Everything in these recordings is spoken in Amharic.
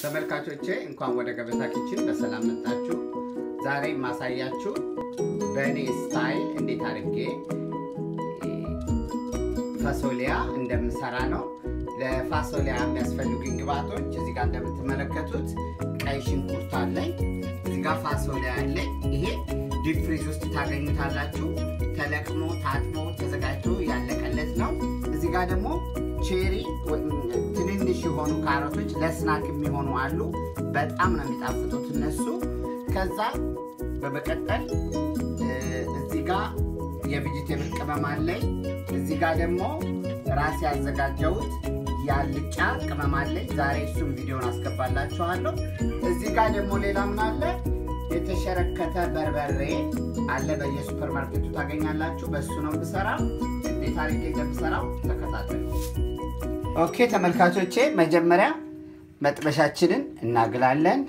ተመልካቾቼ እንኳን ወደ ገበታ Kitchen በሰላም መጣችሁ። ዛሬ የማሳያችሁ በእኔ style እንዴት አድርጌ ፋሶሊያ እንደምሰራ ነው። ለፋሶሊያ የሚያስፈልጉኝ ግብአቶች እዚህ ጋር እንደምትመለከቱት ቀይ ሽንኩርት አለኝ። እዚህ ጋር ፋሶሊያ አለኝ። ይሄ deep freeze ውስጥ ታገኙታላችሁ። ተለቅሞ ታጥቦ ተዘጋጅቶ ያለቀለት ነው። እዚህ ጋር ደግሞ ቼሪ ትንንሽ የሆኑ ካሮቶች ለስናክ የሚሆኑ አሉ። በጣም ነው የሚጣፍጡት እነሱ። ከዛ በመቀጠል እዚህ ጋር የቬጂቴብል ቅመም አለኝ። እዚህ ጋር ደግሞ ራሴ ያዘጋጀሁት ያልጫ ቅመም አለኝ። ዛሬ እሱም ቪዲዮን አስገባላችኋለሁ። እዚህ ጋር ደግሞ ሌላ ምን አለ? የተሸረከተ በርበሬ አለ። በየሱፐር ማርኬቱ ታገኛላችሁ። በእሱ ነው የምሰራው። እንዴት አድርጌ እንደምሰራው ተከታተሉ። okay ተመልካቾቼ፣ መጀመሪያ መጥበሻችንን እናግላለን።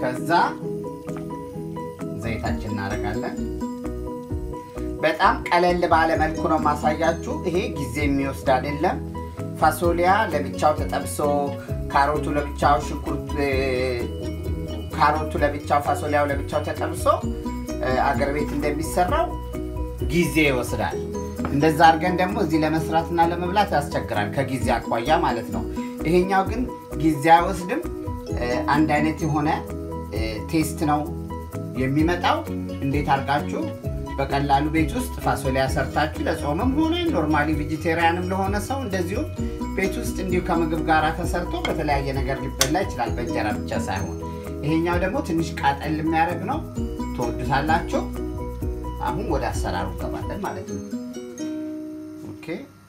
ከዛ ዘይታችን እናደርጋለን። በጣም ቀለል ባለ መልኩ ነው ማሳያችሁ። ይሄ ጊዜ የሚወስድ አይደለም። ፋሶሊያ ለብቻው ተጠብሶ፣ ካሮቱ ለብቻው፣ ሽንኩርት ካሮቱ ለብቻው፣ ፋሶሊያው ለብቻው ተጠብሶ አገር ቤት እንደሚሰራው ጊዜ ይወስዳል። እንደዛ አድርገን ደግሞ እዚህ ለመስራትና ለመብላት ያስቸግራል፣ ከጊዜ አኳያ ማለት ነው። ይሄኛው ግን ጊዜ አይወስድም። አንድ አይነት የሆነ taste ነው የሚመጣው። እንዴት አድርጋችሁ በቀላሉ ቤት ውስጥ ፋሶሊያ ሰርታችሁ ለጾምም ሆነ normally vegetarian ም ለሆነ ሰው እንደዚሁ ቤት ውስጥ እንዲሁ ከምግብ ጋር ተሰርቶ በተለያየ ነገር ሊበላ ይችላል፣ በእንጀራ ብቻ ሳይሆን። ይሄኛው ደግሞ ትንሽ ቃጠል የሚያደርግ ነው። ትወዱታላችሁ። አሁን ወደ አሰራሩ እንገባለን ማለት ነው። okay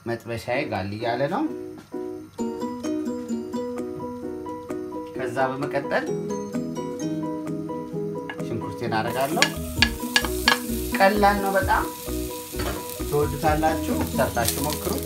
መጥበሻዬ ጋል እያለ ነው። ከዛ በመቀጠል ሽንኩርቴን አደርጋለሁ። ቀላል ነው በጣም ትወዱታላችሁ። ሰርታችሁ ሞክሩት።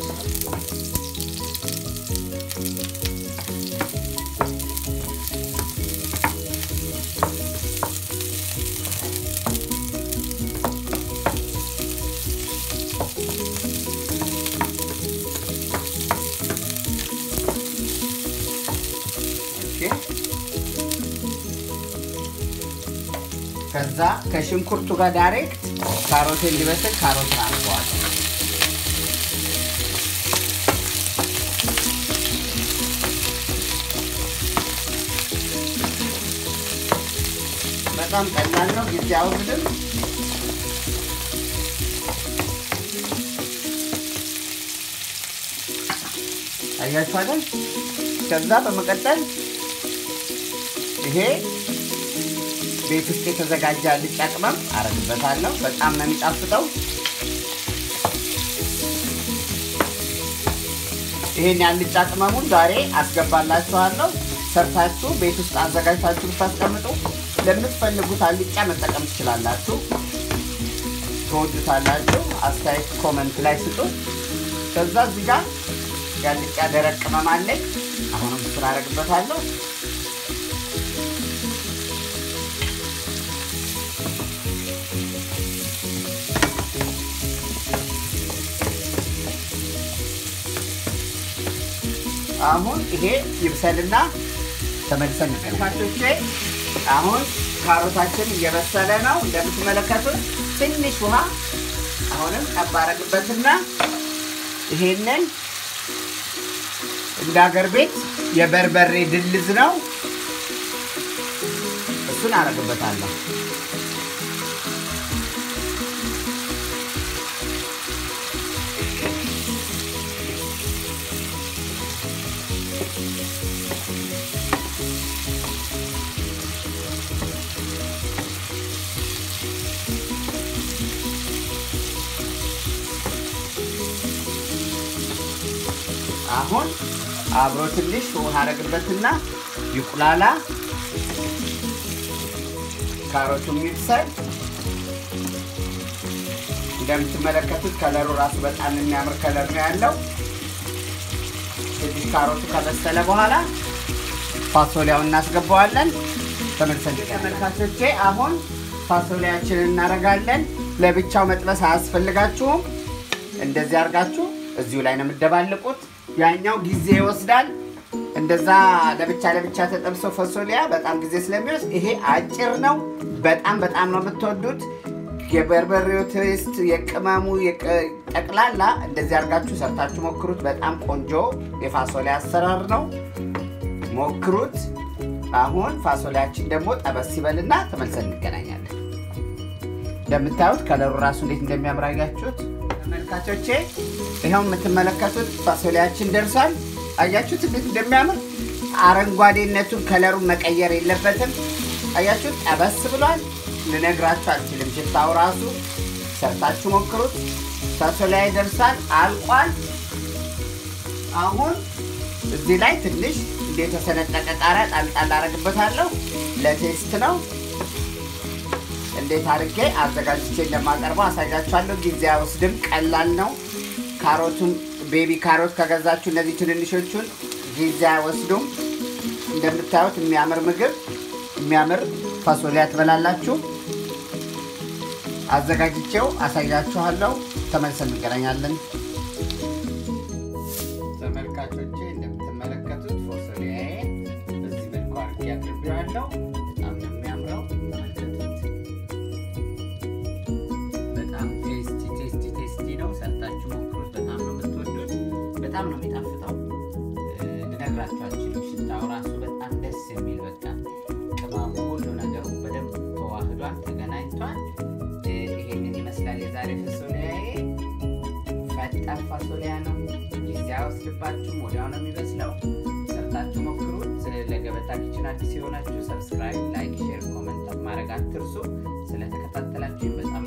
ከዛ ከሽንኩርቱ ጋር ዳይሬክት ካሮት እንዲበስል ካሮትን አድርገዋል። በጣም ቀላል ነው፣ ጊዜ አይወስድም። አይደል? ከዛ በመቀጠል ይሄ ቤት ውስጥ የተዘጋጀ አልጫ ቅመም አረግበታለሁ። በጣም ነው የሚጣፍጠው። ይሄን የአልጫ ቅመሙን ዛሬ አስገባላችኋለሁ። ሰርታችሁ ቤት ውስጥ አዘጋጅታችሁ ብታስቀምጡ ለምትፈልጉት አልጫ መጠቀም ትችላላችሁ። ትወዱታላችሁ። አስተያየት comment ላይ ስጡ። ከዛ እዚህ ጋር የአልጫ ደረቅ ቅመም አለኝ። አሁንም እሱን አሁን ይሄ ይብሰልና ተመልሰን ተመልካቾቼ፣ አሁን ካሮታችን እየበሰለ ነው። እንደምትመለከቱት ትንሽ ውሃ አሁንም አባረግበትና ይሄንን እንደ ሀገር ቤት የበርበሬ ድልዝ ነው። እሱን አረግበታለሁ። አሁን አብሮ ትንሽ ውሃ አረግበትና ይቁላላ። ካሮቱም ይብሰል። እንደምትመለከቱት ከለሩ ራሱ በጣም የሚያምር ከለር ነው ያለው። ትንሽ ካሮቱ ከበሰለ በኋላ ፋሶሊያውን እናስገባዋለን። ተመልካቾቼ፣ አሁን ፋሶሊያችንን እናደርጋለን። ለብቻው መጥበስ አያስፈልጋችሁም። እንደዚህ አድርጋችሁ እዚሁ ላይ ነው የምደባልቁት። ያኛው ጊዜ ይወስዳል። እንደዛ ለብቻ ለብቻ ተጠብሶ ፈሶሊያ በጣም ጊዜ ስለሚወስድ ይሄ አጭር ነው። በጣም በጣም ነው የምትወዱት። የበርበሬው ቴስት፣ የቅመሙ ጠቅላላ እንደዚህ አድርጋችሁ ሰርታችሁ ሞክሩት። በጣም ቆንጆ የፋሶሊያ አሰራር ነው። ሞክሩት። አሁን ፋሶሊያችን ደግሞ ጠበስ ሲበልና ተመልሰን እንገናኛለን። እንደምታዩት ከለሩ ራሱ እንዴት እንደሚያምር አያችሁት? ተመልካቾቼ ይኸው የምትመለከቱት ፋሶሊያችን ደርሷል። አያችሁት እንዴት እንደሚያምር አረንጓዴነቱን ከለሩን መቀየር የለበትም። አያችሁት ጠበስ ብሏል። ልነግራችሁ አልችልም። ሽታው ራሱ ሰርታችሁ ሞክሩት። ፋሶሊያ ይደርሳል፣ አልቋል። አሁን እዚህ ላይ ትንሽ እንደ የተሰነጠቀ ቃሪያ ጣልጣል አደርግበታለሁ። ለቴስት ነው። እንዴት አድርጌ አዘጋጅቼ እንደማቀርበው አሳያችኋለሁ። ጊዜ አይወስድም፣ ቀላል ነው። ካሮቱን ቤቢ ካሮት ከገዛችሁ እነዚህ ትንንሾቹን ጊዜ አይወስዱም። እንደምታዩት የሚያምር ምግብ የሚያምር ፋሶሊያ ትበላላችሁ። አዘጋጅቼው አሳያችኋለሁ። ተመልሰን እንገናኛለን። በጣም ነው የሚጣፍጠው። ልነግራችሁ ሽታው ራሱ በጣም ደስ የሚል በቃ ቅመሙ ሁሉ ነገሩ በደንብ ተዋህዷል፣ ተገናኝቷል። ይሄንን ይመስላል የዛሬ ፋሶሊያዬ። ፈጣን ፋሶሊያ ነው። ጊዜ አይወስድባችሁም። ወዲያው ነው የሚበስለው። ሰርታችሁ ሞክሩት። ለገበታ Kitchen አዲስ የሆናችሁ subscribe፣ like፣ share፣ comment ማድረግ አትርሱ። ስለተከታተላችሁኝ በጣም